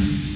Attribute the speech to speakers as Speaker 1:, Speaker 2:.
Speaker 1: Bye.